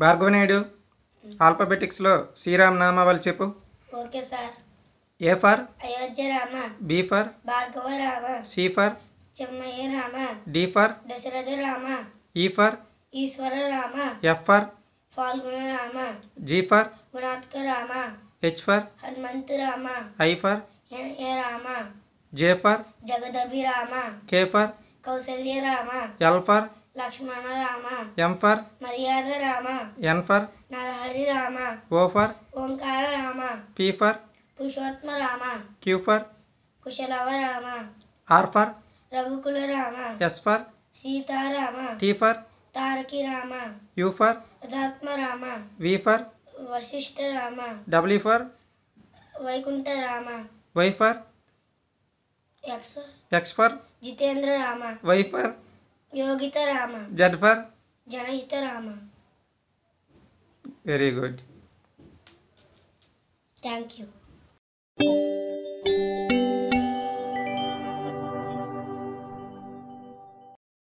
భార్గవ నాయుడు ఆల్ఫాబెటిక్స్లో శ్రీరామ్ నామావళి చెప్పు. Okay sir. A for? Ayodhya Rama. B for? Bhargava Rama. C for? Chemmayya Rama. D for? Dasaratha Rama. E for? Eshwara Rama. F for? Phalguna Rama. G for? గుణాత్క Rama. H for? Hanumanthu Rama. I for? A Rama. J for? Jagadabhi Rama. K for? Kausalya Rama. L for? Lakshmana Rama M for మర్యాద Rama N for Narahari Rama O for Omkara Rama P for పురుషోత్మ Rama Q for Kushalava Rama R for రఘుకుల Rama S for Sitarama T for తారకి Rama you for ఉదాత్మ Rama V for Vashishtha Rama W for Vaikuntha Rama Y for యక్ష X for Jitendra Rama Y for Yogita Rama Janfar जनहिता Rama very good thank you